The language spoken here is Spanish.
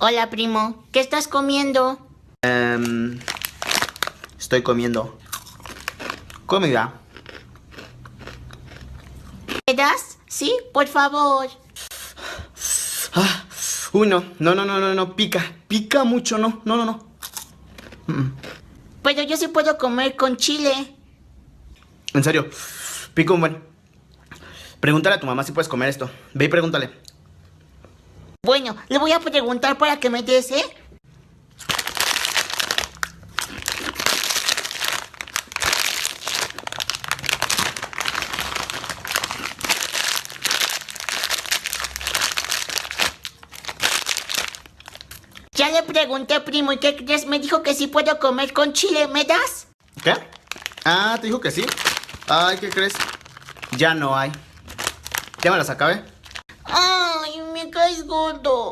Hola, primo. ¿Qué estás comiendo? Em, estoy comiendo comida. ¿Me das? Sí, por favor. Ah, uy, no, no, no, no, no, no, pica, pica mucho, no, no, no, no. Mm, Pero yo sí puedo comer con chile. En serio, pica un buen. Pregúntale a tu mamá si puedes comer esto. Ve y pregúntale. Bueno, le voy a preguntar para que me des, ¿eh? Ya le pregunté, primo, ¿y qué crees? Me dijo que sí puedo comer con chile. ¿Me das? ¿Qué? Ah, te dijo que sí. Ay, ¿qué crees? Ya no hay. Ya me las acabé. Ay, me caes gordo.